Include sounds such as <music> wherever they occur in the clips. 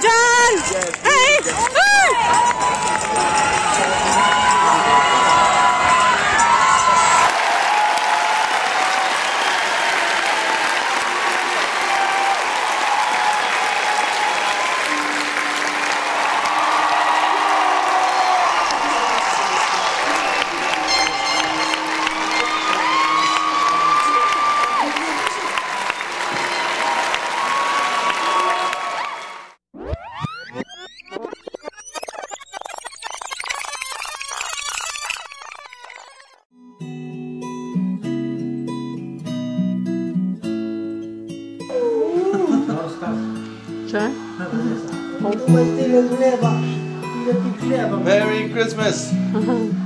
John! Hey! John? Merry Christmas! <laughs>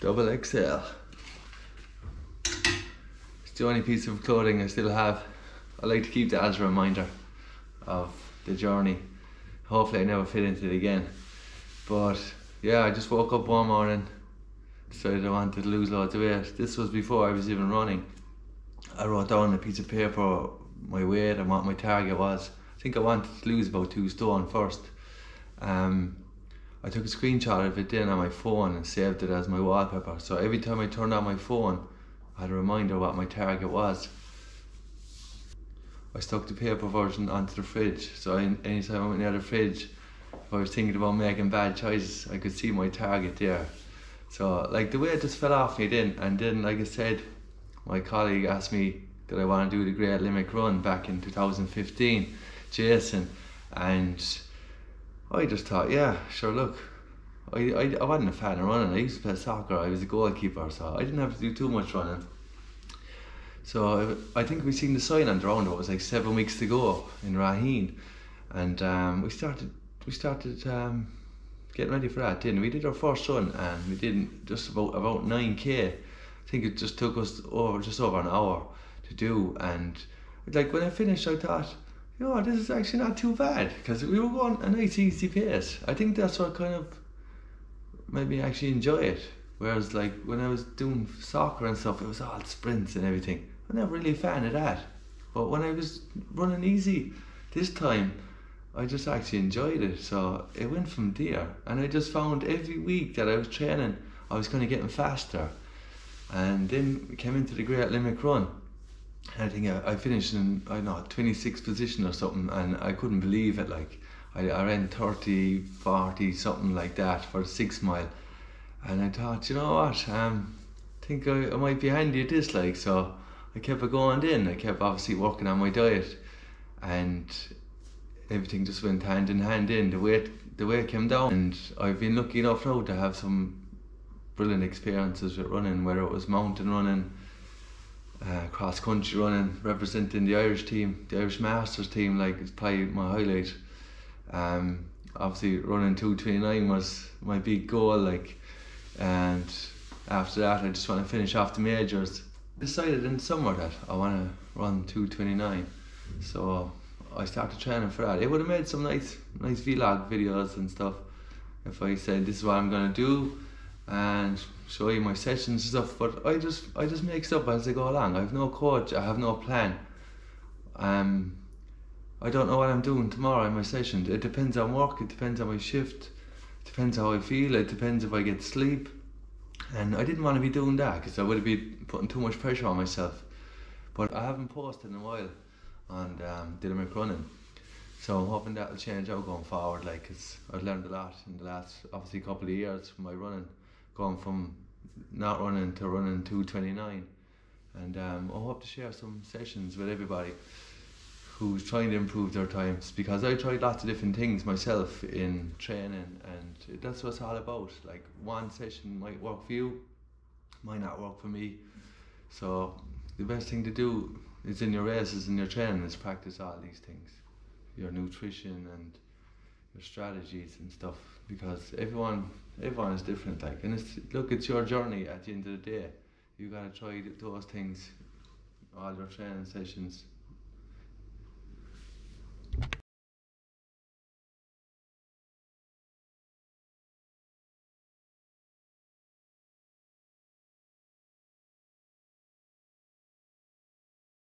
Double XL. It's the only piece of clothing I still have. I like to keep that as a reminder of the journey. Hopefully I never fit into it again. But yeah, I just woke up one morning, decided I wanted to lose loads of weight. This was before I was even running. I wrote down a piece of paper my weight and what my target was. I think I wanted to lose about two stone first. Um, I took a screenshot of it then on my phone and saved it as my wallpaper. So every time I turned on my phone, I had a reminder what my target was. I stuck the paper version onto the fridge. So I, anytime I went near the fridge, if I was thinking about making bad choices, I could see my target there. So like the way it just fell off me then, and then like I said, my colleague asked me did I want to do the Great Limerick Run back in 2015, Jason, and I just thought, yeah, sure, look. I, I, I wasn't a fan of running. I used to play soccer. I was a goalkeeper, so I didn't have to do too much running. So I, I think we seen the sign on the round. It was like seven weeks to go in Raheen, and um, we started we started um, getting ready for that. Then we did our first run, and we did just about about nine k. I think it just took us over just over an hour to do, and like when I finished, I thought you know, this is actually not too bad because we were going a nice easy pace. I think that's what kind of made me actually enjoy it. Whereas like when I was doing soccer and stuff, it was all sprints and everything. I'm not really a fan of that. But when I was running easy this time, I just actually enjoyed it. So it went from there, and I just found every week that I was training, I was kind of getting faster. And then we came into the Great Limerick Run. I think I, I finished in I don't know 26th position or something, and I couldn't believe it. Like I, I ran 30, 40, something like that for six mile, and I thought, you know what, um, I think I, I might be handy at this. Like so, I kept it going. In I kept obviously working on my diet, and everything just went hand in hand in the weight the weight came down and I've been lucky enough now to have some brilliant experiences with running whether it was mountain running uh, cross country running representing the Irish team the Irish Masters team like it's probably my highlight. Um, obviously running 229 was my big goal like and after that I just want to finish off the majors. Decided in summer that I want to run 229 so I started training for that. It would have made some nice nice vlog videos and stuff if I said this is what I'm gonna do and show you my sessions and stuff but I just I just make stuff as I go along. I have no coach I have no plan. Um I don't know what I'm doing tomorrow in my session. It depends on work it depends on my shift it depends how I feel it depends if I get sleep. And I didn't want to be doing that because I would been putting too much pressure on myself. But I haven't posted in a while on um, Limerick Running so I'm hoping that'll change out going forward like cause I've learned a lot in the last obviously couple of years from my running going from not running to running 229 and um, I hope to share some sessions with everybody who's trying to improve their times because I tried lots of different things myself in training and that's what it's all about. Like one session might work for you might not work for me. So the best thing to do is in your races and your training is practice all these things your nutrition and strategies and stuff because everyone everyone is different like and it's look it's your journey at the end of the day. You gotta try those things all your training sessions